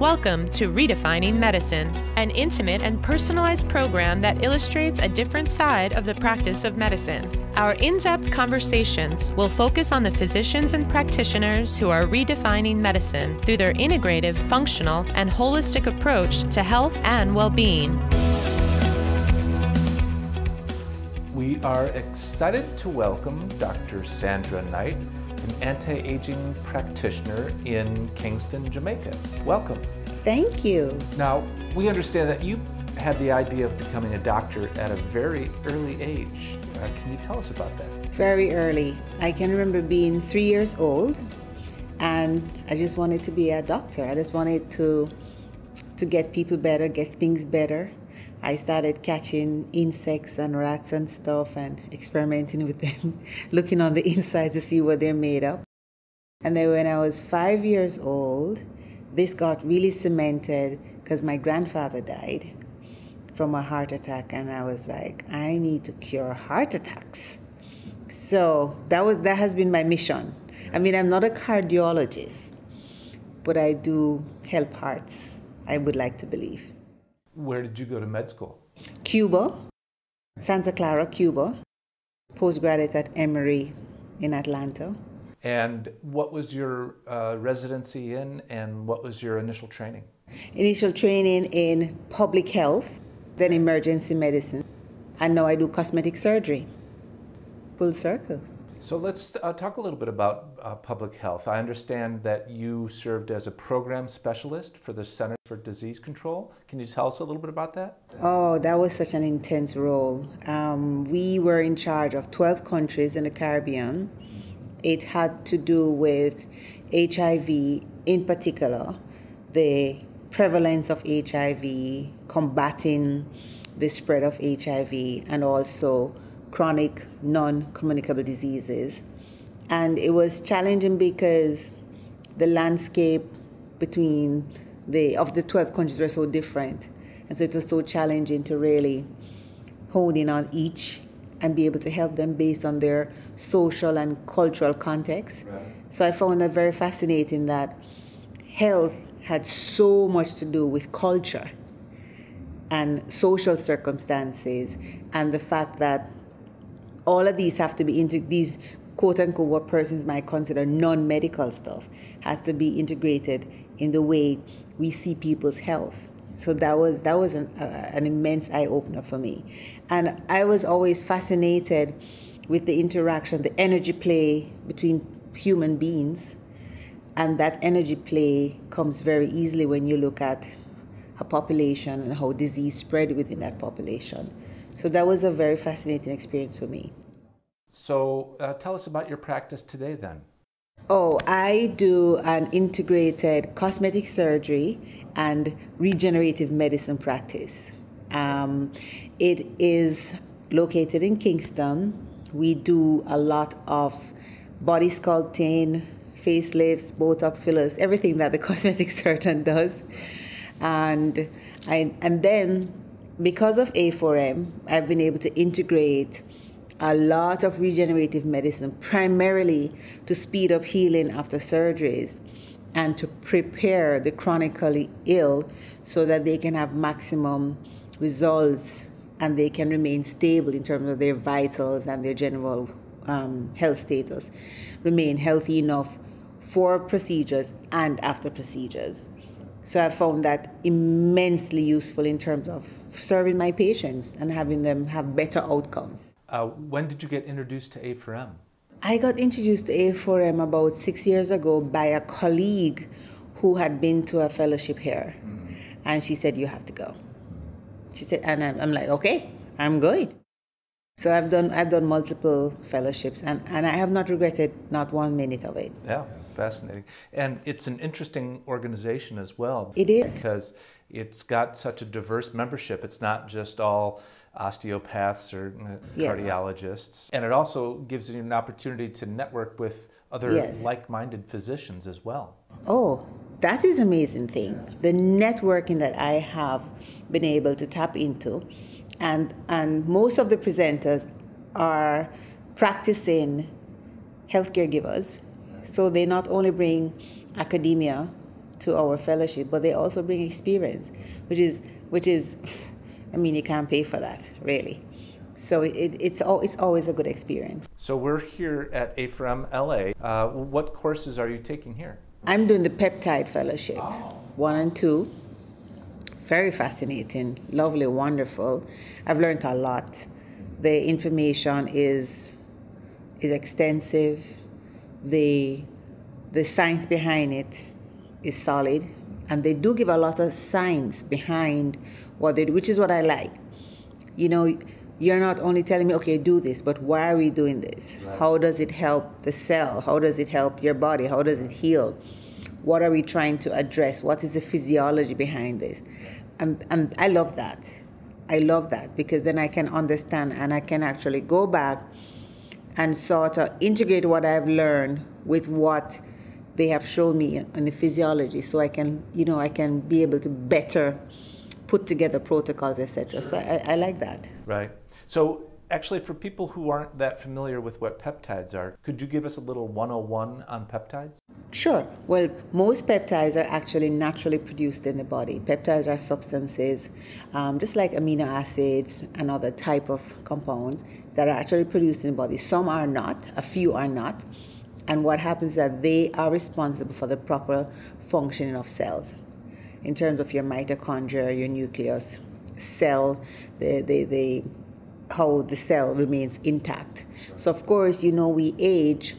Welcome to Redefining Medicine, an intimate and personalized program that illustrates a different side of the practice of medicine. Our in depth conversations will focus on the physicians and practitioners who are redefining medicine through their integrative, functional, and holistic approach to health and well being. We are excited to welcome Dr. Sandra Knight an anti-aging practitioner in Kingston, Jamaica. Welcome. Thank you. Now, we understand that you had the idea of becoming a doctor at a very early age. Uh, can you tell us about that? Very early. I can remember being three years old and I just wanted to be a doctor. I just wanted to to get people better, get things better. I started catching insects and rats and stuff and experimenting with them, looking on the inside to see what they're made of. And then when I was five years old, this got really cemented because my grandfather died from a heart attack, and I was like, I need to cure heart attacks. So that was that has been my mission. I mean, I'm not a cardiologist, but I do help hearts. I would like to believe. Where did you go to med school? Cuba, Santa Clara, Cuba. Postgraduate at Emory in Atlanta. And what was your uh, residency in, and what was your initial training? Initial training in public health, then emergency medicine, and now I do cosmetic surgery. Full circle. So let's uh, talk a little bit about uh, public health. I understand that you served as a program specialist for the Center for Disease Control. Can you tell us a little bit about that? Oh, that was such an intense role. Um, we were in charge of 12 countries in the Caribbean. It had to do with HIV in particular, the prevalence of HIV, combating the spread of HIV, and also chronic non communicable diseases. And it was challenging because the landscape between the of the 12 countries were so different. And so it was so challenging to really hone in on each and be able to help them based on their social and cultural context. Right. So I found that very fascinating that health had so much to do with culture and social circumstances and the fact that all of these have to be into these quote unquote what persons might consider non-medical stuff has to be integrated in the way we see people's health. So that was that was an, uh, an immense eye opener for me. And i was always fascinated with the interaction the energy play between human beings. And that energy play comes very easily when you look at a population and how disease spread within that population so that was a very fascinating experience for me. So uh, tell us about your practice today then. Oh, I do an integrated cosmetic surgery and regenerative medicine practice. Um, it is located in Kingston. We do a lot of body sculpting, facelifts, Botox fillers, everything that the cosmetic surgeon does. And I, and then because of A4M, I've been able to integrate a lot of regenerative medicine, primarily to speed up healing after surgeries and to prepare the chronically ill so that they can have maximum results and they can remain stable in terms of their vitals and their general um, health status, remain healthy enough for procedures and after procedures. So I found that immensely useful in terms of serving my patients and having them have better outcomes. Uh, when did you get introduced to A4M? I got introduced to A4M about six years ago by a colleague who had been to a fellowship here. Mm-hmm. And she said, You have to go. She said, and I'm, I'm like, Okay, I'm going. So I've done I've done multiple fellowships and, and I have not regretted not one minute of it. Yeah fascinating. And it's an interesting organization as well. It is. Because it's got such a diverse membership. It's not just all osteopaths or yes. cardiologists. And it also gives you an opportunity to network with other yes. like-minded physicians as well. Oh, that is amazing thing. The networking that I have been able to tap into and and most of the presenters are practicing healthcare givers so they not only bring academia to our fellowship, but they also bring experience, which is which is, I mean, you can't pay for that really. So it, it's all, it's always a good experience. So we're here at A4M LA. Uh, what courses are you taking here? I'm doing the peptide fellowship, oh. one and two. Very fascinating, lovely, wonderful. I've learned a lot. The information is is extensive. The the science behind it is solid, and they do give a lot of science behind what they do, which is what I like. You know, you're not only telling me, okay, do this, but why are we doing this? Right. How does it help the cell? How does it help your body? How does it heal? What are we trying to address? What is the physiology behind this? And, and I love that. I love that because then I can understand and I can actually go back and sort of integrate what I've learned with what they have shown me in the physiology so I can, you know, I can be able to better put together protocols, etc. So I, I like that. Right. So actually, for people who aren't that familiar with what peptides are, could you give us a little 101 on peptides? Sure. Well, most peptides are actually naturally produced in the body. Peptides are substances, um, just like amino acids and other type of compounds that are actually produced in the body. Some are not, a few are not. And what happens is that they are responsible for the proper functioning of cells in terms of your mitochondria, your nucleus, cell, the, the, the, how the cell remains intact. So, of course, you know, we age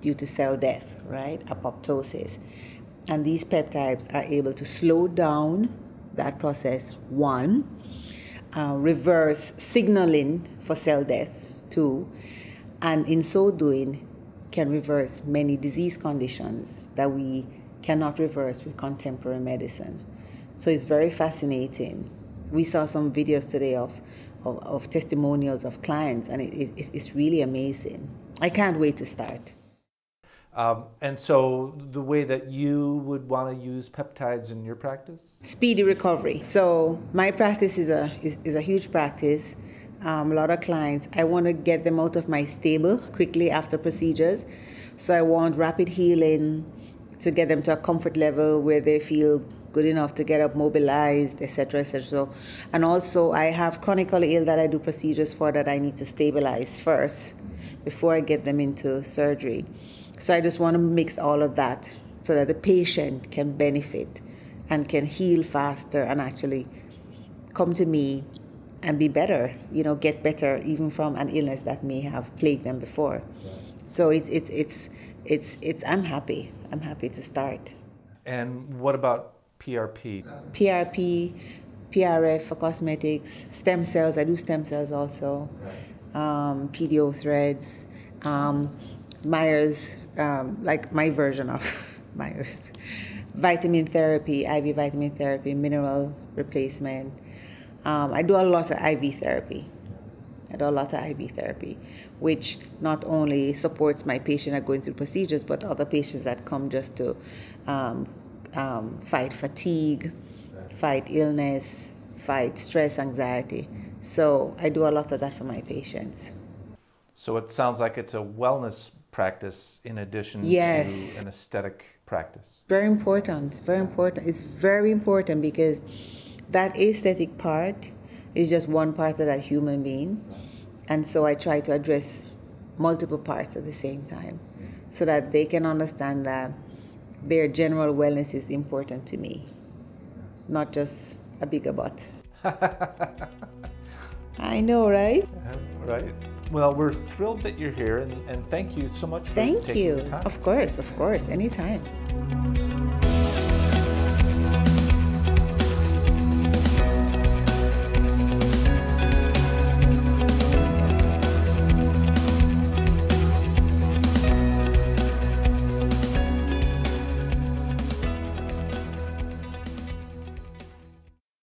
due to cell death, right? Apoptosis. And these peptides are able to slow down that process, one, uh, reverse signaling for cell death, two, and in so doing, can reverse many disease conditions that we cannot reverse with contemporary medicine. So it's very fascinating. We saw some videos today of, of, of testimonials of clients, and it, it, it's really amazing. I can't wait to start. Um, and so, the way that you would want to use peptides in your practice? Speedy recovery. So, my practice is a, is, is a huge practice. Um, a lot of clients, I want to get them out of my stable quickly after procedures. So, I want rapid healing to get them to a comfort level where they feel good enough to get up, mobilized, etc., etc. So, and also, I have chronically ill that I do procedures for that I need to stabilize first before I get them into surgery. So I just want to mix all of that so that the patient can benefit and can heal faster and actually come to me and be better, you know, get better even from an illness that may have plagued them before. So it's it's it's it's it's I'm happy. I'm happy to start. And what about PRP? PRP, PRF for cosmetics, stem cells. I do stem cells also. Um, PDO threads. Um, Myers, um, like my version of Myers, vitamin therapy, IV vitamin therapy, mineral replacement. Um, I do a lot of IV therapy. I do a lot of IV therapy, which not only supports my patient are going through procedures, but other patients that come just to um, um, fight fatigue, fight illness, fight stress, anxiety. So I do a lot of that for my patients. So it sounds like it's a wellness practice in addition yes. to an aesthetic practice. Very important. Very important. It's very important because that aesthetic part is just one part of that human being. And so I try to address multiple parts at the same time so that they can understand that their general wellness is important to me, not just a bigger butt. I know, right? right. Well, we're thrilled that you're here, and, and thank you so much for thank taking you. the time. Thank you. Of course, of course, anytime.